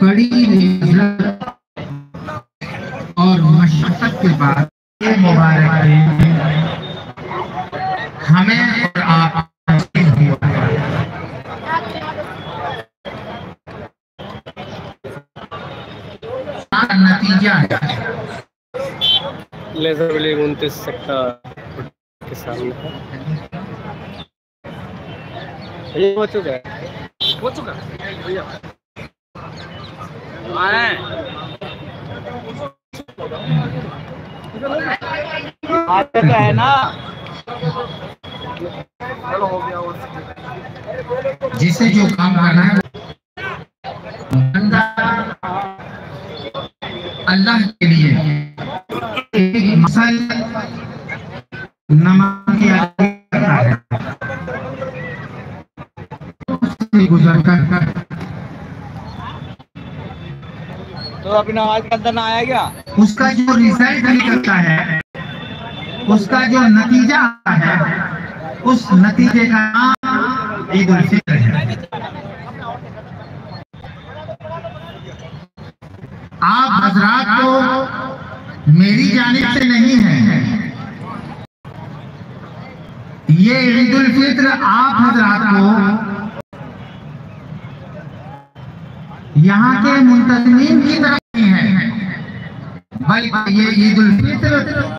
कड़ी मेहनत और मशक्कत के बाद ये मुबारक हमें और आप नतीजा लेजर बिल्डिंग उनतीस सेक्टर के सामने है। ये हो चुका है। हो चुका है भैया तो है ना चलो हो गया जिसे जो काम करना है बंदा अल्लाह के लिए एक मसल नमाज़ उससे गुजर कर कर तो अभी नमाज़ के अंदर ना आया क्या? उसका जो रिज़ल्ट निकलता है, उसका जो नतीजा आता है, उस नतीजे का नाम ईद उल फित्र है। आप हजरात को मेरी जानिब से नहीं है। ये ईद उल फित्र आप हजरात को यहाँ के मुंतजमीन की तरफ़ नहीं है बल्कि ये ईद उल फित्र